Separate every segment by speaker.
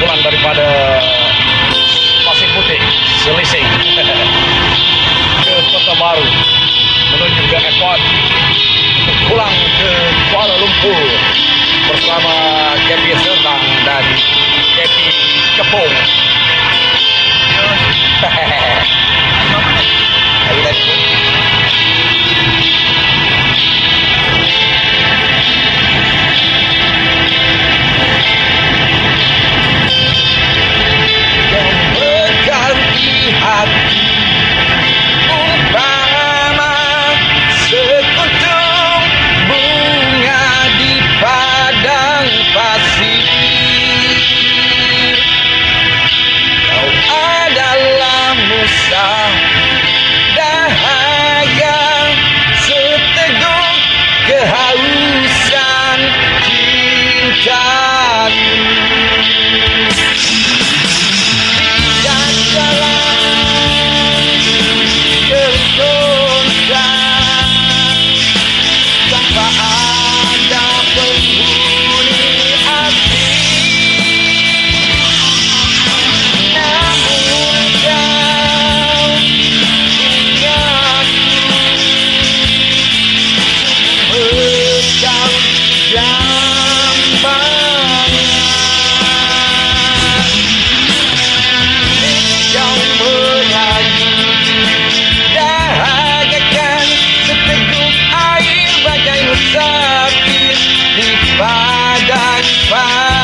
Speaker 1: bulan daripada Pasir Putih Selisih. Ke Kota Baru menuju ke airport pulang ke Kuala Lumpur bersama Gabriel Sertang dan fire.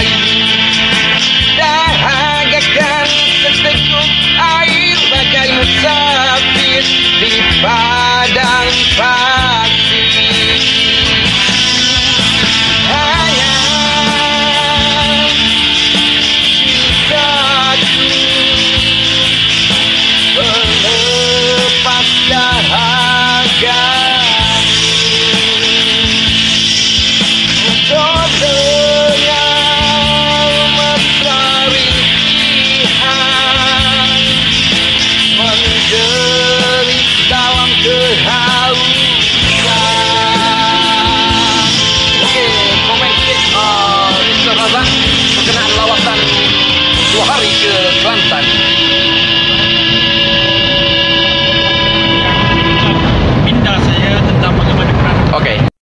Speaker 1: I